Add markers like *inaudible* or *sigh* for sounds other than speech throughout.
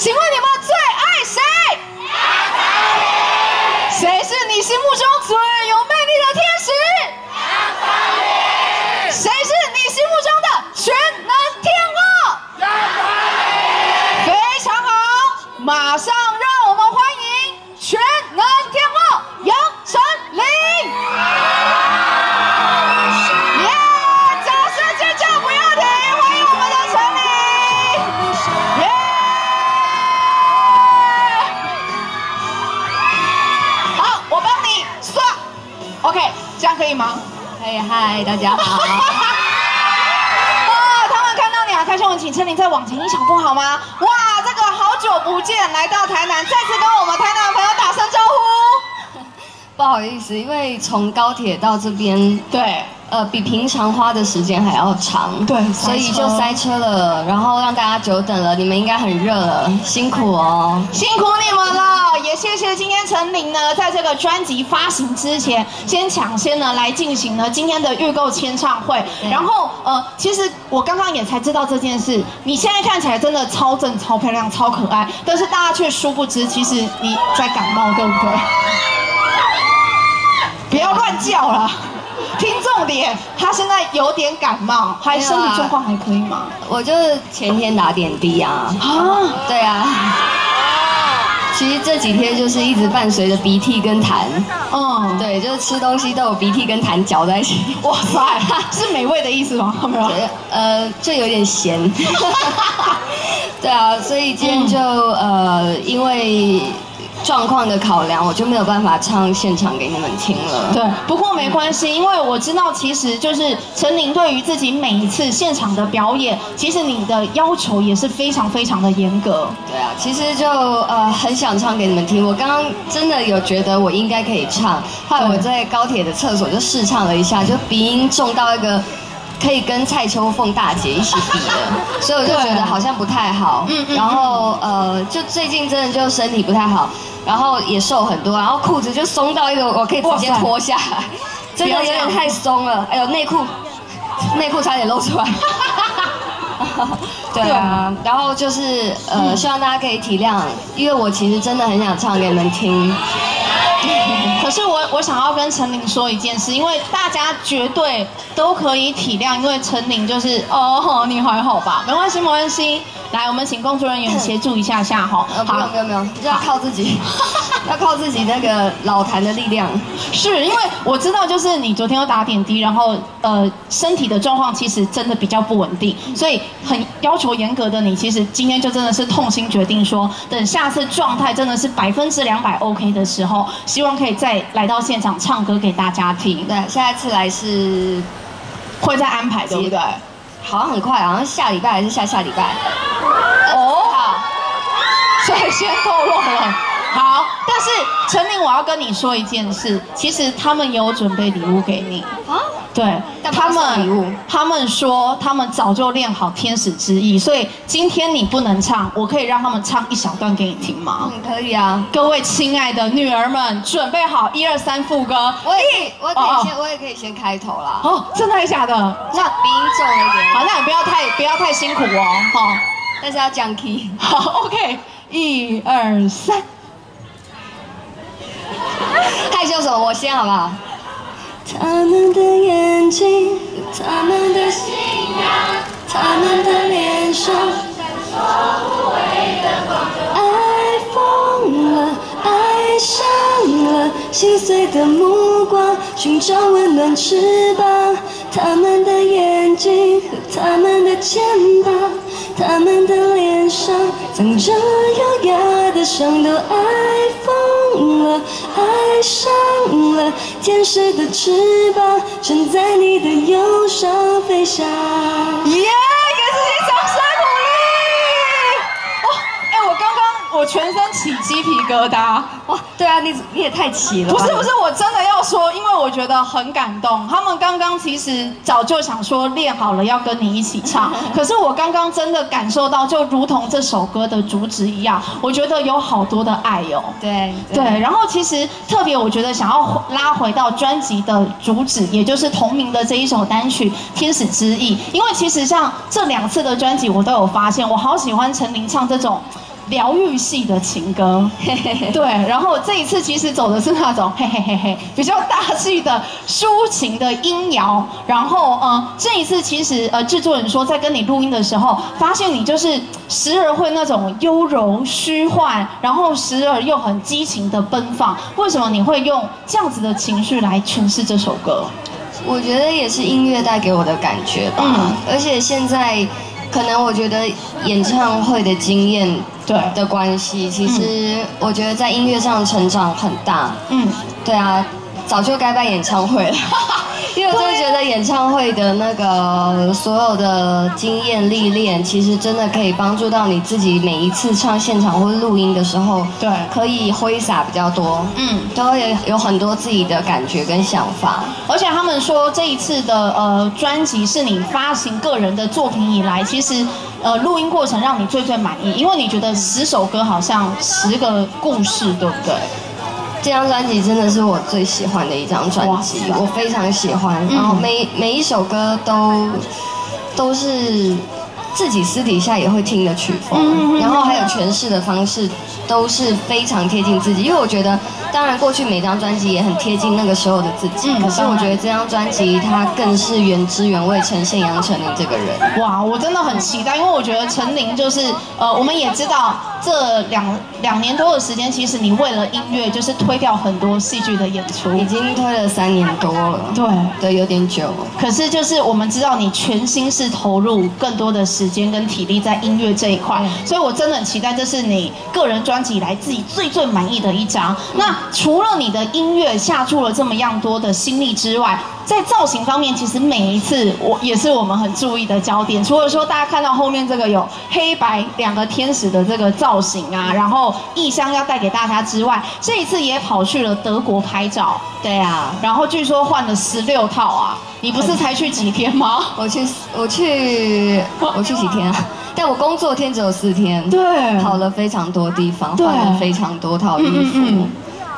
请问你们最爱谁？谁是你心目中最嗨，大家好。哇，他们看到你啊，开心，我们请车琳再往前一小步好吗？哇，这个好久不见，来到台南，再次跟我们台南的朋友打声招呼。*laughs* 不好意思，因为从高铁到这边，对，呃，比平常花的时间还要长，对所以就塞车了，然后让大家久等了，你们应该很热了，辛苦哦。辛苦你们了，也谢谢今天陈琳呢，在这个专辑发行之前，先抢先呢来进行了今天的预购签唱会。然后呃，其实我刚刚也才知道这件事，你现在看起来真的超正、超漂亮、超可爱，但是大家却殊不知，其实你在感冒，对不对？*laughs* 不要乱叫了。听重点，他现在有点感冒，还身体状况还可以吗？我就是前天打点滴啊，啊，对啊。其实这几天就是一直伴随着鼻涕跟痰，嗯，对，就是吃东西都有鼻涕跟痰搅在一起。*laughs* 哇塞，是美味的意思吗？没有。对呃，就有点咸。*laughs* 对啊，所以今天就、呃，因为状况的考量，我就没有办法唱现场给你们听了。对，不过没关系，因为我知道，其实就是陈琳对于自己每一次现场的表演，其实你的要求也是非常非常的严格。对啊，其实就呃很想唱给你们听。我刚刚真的有觉得我应该可以唱，后来我在高铁的厕所就试唱了一下，就鼻音重到一个。可以跟蔡秋凤大姐一起比的，*laughs* 所以我就觉得好像不太好。嗯嗯然后呃，就最近真的就身体不太好，然后也瘦很多，然后裤子就松到一个我可以直接脱下来，*laughs* 真的有点太松了。哎呦，内裤内裤差点露出来。*laughs* 对啊，然后就是呃，希望大家可以体谅，因为我其实真的很想唱给你们听。*laughs* 可是我我想要跟陈琳说一件事，因为大家绝对都可以体谅，因为陈琳就是哦，你还好吧？没关系，没关系。来，我们请工作人员协助一下下哈。呃，不用不用不用，要靠自己，*laughs* 要靠自己那个老痰的力量。是因为我知道，就是你昨天有打点滴，然后呃身体的状况其实真的比较不稳定，所以很要求严格的你，其实今天就真的是痛心决定说，等下次状态真的是百分之两百 OK 的时候，希望可以再来到现场唱歌给大家听，对，下一次来是会再安排对不对？好像很快，好像下礼拜还是下下礼拜。哦好，所以先透露了。好，但是陈明，我要跟你说一件事，其实他们有准备礼物给你。啊，对他们，他们说他们早就练好天使之翼，所以今天你不能唱，我可以让他们唱一小段给你听吗？嗯，可以啊。各位亲爱的女儿们，准备好，一二三，副歌。我也可以，我也可以先，我也可以先开头啦。哦，真的还是假的？那鼻音重一点，好，那你不要太不要太辛苦哦，哈、但是要降 key。好，OK，一二三。*laughs* 害羞什么？我先好不好？他们的眼睛，他们的信仰，他们的脸上闪烁无畏的光，爱疯了，爱上了，心碎的目光，寻找温暖翅膀。他们的眼睛和他们的肩膀，他们的脸上藏着优雅的伤，都爱疯了，爱上了，天使的翅膀承载你的忧伤飞翔。耶！给自己掌声鼓励。哦，哎，我刚刚我全身起鸡皮疙瘩。哇，对啊，你你也太齐了。不是不是，我真的要说，因为我觉得很感动。他们刚刚其实早就想说练好了要跟你一起唱，*laughs* 可是我刚刚真的感受到，就如同这首歌的主旨一样，我觉得有好多的爱哟、对对，然后其实特别，我觉得想要拉回到专辑的主旨，也就是同名的这一首单曲《天使之翼》，因为其实像这两次的专辑，我都有发现，我好喜欢陈琳唱这种疗愈系的情歌，*laughs* 对。然后这一次其实走的是那种嘿嘿嘿嘿比较大气的抒情的音摇。然后呃，这一次其实呃制作人说在跟你录音的时候，发现你就是时而会那种优柔虚幻，然后时而又很激情的奔放。为什么你会用这样子的情绪来诠释这首歌？我觉得也是音乐带给我的感觉吧。嗯，而且现在。可能我觉得演唱会的经验对的关系，其实我觉得在音乐上成长很大。嗯，对啊，早就该办演唱会了。*laughs* 因为我真的觉得演唱会的那个所有的经验历练，其实真的可以帮助到你自己每一次唱现场或录音的时候，对，可以挥洒比较多，嗯，都会有很多自己的感觉跟想法。而且他们说这一次的呃专辑是你发行个人的作品以来，其实呃录音过程让你最最满意，因为你觉得十首歌好像十个故事，对不对？这张专辑真的是我最喜欢的一张专辑，我非常喜欢。然后每每一首歌都都是自己私底下也会听的曲风，然后还有诠释的方式都是非常贴近自己，因为我觉得。当然，过去每张专辑也很贴近那个时候的自己。可是我觉得这张专辑它更是原汁原味呈现杨丞琳这个人。哇，我真的很期待，因为我觉得陈琳就是呃，我们也知道这两两年多的时间，其实你为了音乐就是推掉很多戏剧的演出，已经推了三年多了。对对，有点久。可是就是我们知道你全心是投入更多的时间跟体力在音乐这一块，所以我真的很期待，这是你个人专辑来自己最最满意的一张。那除了你的音乐下注了这么样多的心力之外，在造型方面，其实每一次我也是我们很注意的焦点。除了说大家看到后面这个有黑白两个天使的这个造型啊，然后异乡要带给大家之外，这一次也跑去了德国拍照。对啊，然后据说换了十六套啊，你不是才去几天吗？*laughs* 我去，我去，我去几天啊？*laughs* 但我工作天只有四天。对，跑了非常多地方，换了非常多套衣服。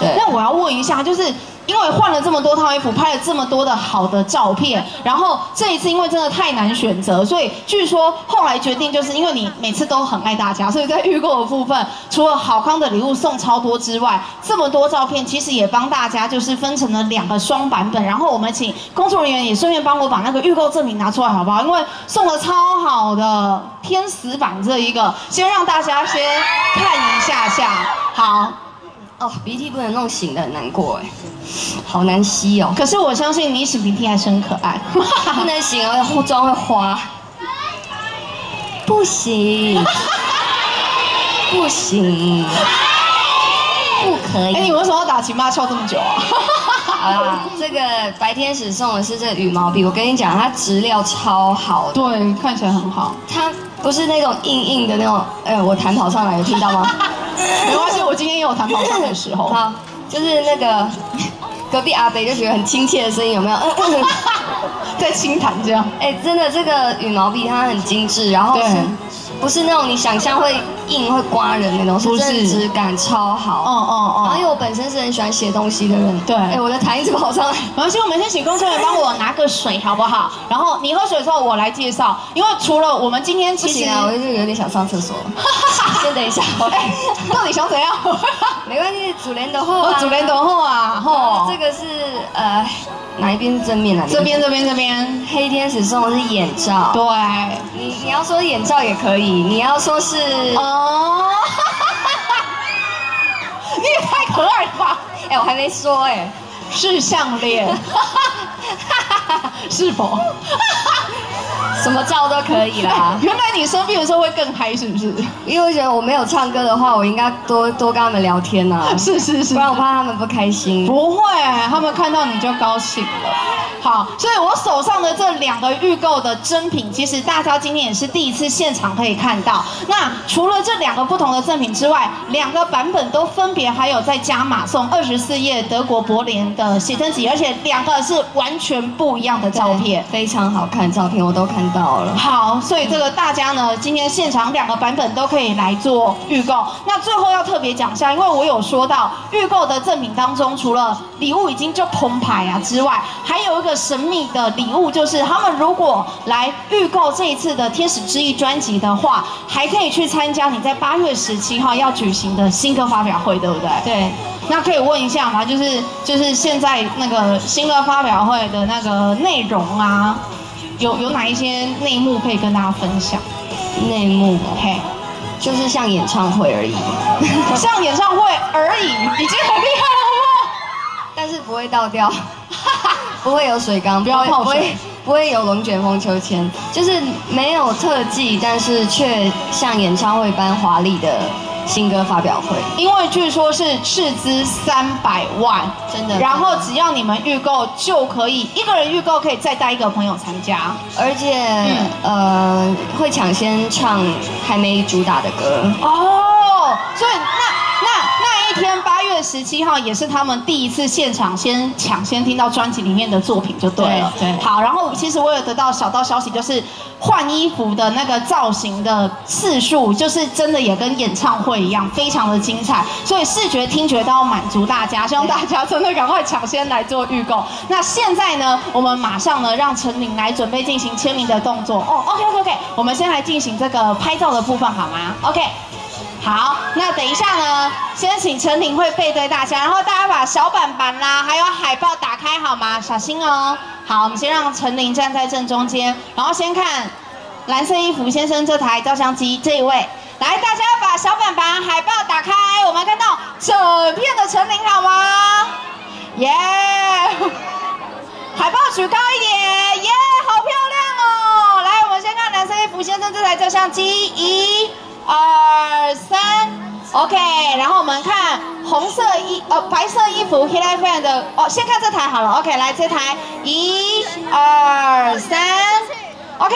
对那我要问一下，就是因为换了这么多套衣服，拍了这么多的好的照片，然后这一次因为真的太难选择，所以据说后来决定就是因为你每次都很爱大家，所以在预购的部分，除了好康的礼物送超多之外，这么多照片其实也帮大家就是分成了两个双版本，然后我们请工作人员也顺便帮我把那个预购证明拿出来好不好？因为送了超好的天使版这一个，先让大家先看一下下，好。哦，鼻涕不能弄醒的，很难过哎，好难吸哦。可是我相信你擤鼻涕还是很可爱。不能醒哦，化妆会花。不行，不行，不可以。哎，你为什么要打情骂俏这么久啊？啊，这个白天使送的是这羽毛笔，我跟你讲，它质料超好，对，看起来很好。它不是那种硬硬的那种，哎，我弹跑上来，有听到吗？*laughs* 我今天也有弹跑上的时候。好，就是那个隔壁阿北就觉得很亲切的声音，有没有？嗯 *laughs* 嗯在轻弹这样。哎，真的，这个羽毛笔它很精致，然后是不是那种你想象会？硬会刮人那种，是真的质感超好。哦哦哦。然后因为我本身是很喜欢写东西的人，对。哎，我的痰一直跑上来。没关系，我们先请工作人员帮我拿个水，好不好？*laughs* 然后你喝水的时候，我来介绍。因为除了我们今天，其实我就是有点想上厕所。*laughs* 先等一下，到底想怎样？*laughs* 没关系，主连的货啊。主连的货啊，吼。这个是呃，哪一边是正面啊？这边，这边，这边。黑天使送的是眼罩。对。你你要说眼罩也可以，你要说是。哦，*laughs* 你也太可爱了吧！哎，我还没说哎，是项链，*laughs* *laughs* 是否？*laughs* 什么照都可以啦。*laughs* 原来你生病的时候会更嗨，是不是？因为我觉得我没有唱歌的话，我应该多多跟他们聊天 *laughs* 呐。是是是，不然我怕他们不开心。不会，他们看到你就高兴了。好，所以我手上的这两个预购的真品，其实大家今天也是第一次现场可以看到。那除了这两个不同的赠品之外，两个版本都分别还有在加码送二十四页德国柏林的写真集，而且两个是完全不一样的照片，非常好看照片，我都看到。好，所以这个大家呢，今天现场两个版本都可以来做预购。那最后要特别讲一下，因为我有说到预购的赠品当中，除了礼物已经就澎湃啊之外，还有一个神秘的礼物，就是他们如果来预购这一次的《天使之翼》专辑的话，还可以去参加你在八月十七号要举行的新歌发表会，对不对？对，那可以问一下吗？就是就是现在那个新歌发表会的那个内容啊，有有哪一些内幕可以跟大家分享？内幕嘿，就是像演唱会而已，*laughs* 像演唱会而已，已经很厉害了，但是不会倒掉，*laughs* 不会有水缸，不要泡水。不会不会有龙卷风秋千，就是没有特技，但是却像演唱会般华丽的新歌发表会。因为据说是斥资三百万，真的然后只要你们预购就可以，一个人预购可以再带一个朋友参加。而且、呃会抢先唱还没主打的歌，哦，所以那那那一天八月十七号也是他们第一次现场先抢先听到专辑里面的作品就对了。对对好，然后其实我有得到小道消息，就是换衣服的那个造型的次数，就是真的也跟演唱会一样，非常的精彩。所以视觉、听觉都要满足大家，希望大家真的赶快抢先来做预购。那现在呢，我们马上呢让陈琳来准备进行签名的动作。哦，OK OK OK，我们先来进行这个拍照的部分好吗？OK。好，那等一下呢，先请陈琳会背对大家，然后大家把小板板啦，还有海报打开好吗？小心哦。好，我们先让陈琳站在正中间，然后先看蓝色衣服先生这台照相机这一位，来，大家把小板板、海报打开，我们看到整片的陈琳好吗？耶、海报举高一点，耶、好漂亮哦！来，我们先看蓝色衣服先生这台照相机，一、二、三，OK。然后我们看红色衣呃白色衣服 Hit Fan 的哦，先看这台好了，OK。来这台，一、二、三，OK。